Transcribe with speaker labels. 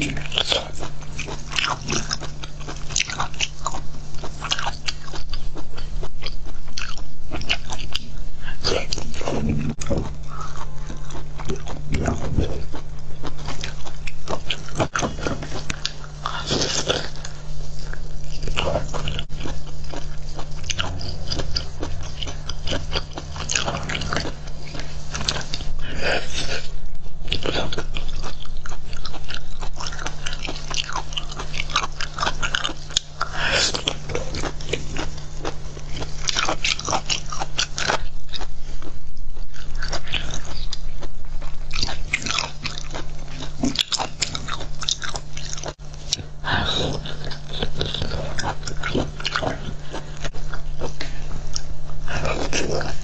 Speaker 1: Thank you. pushing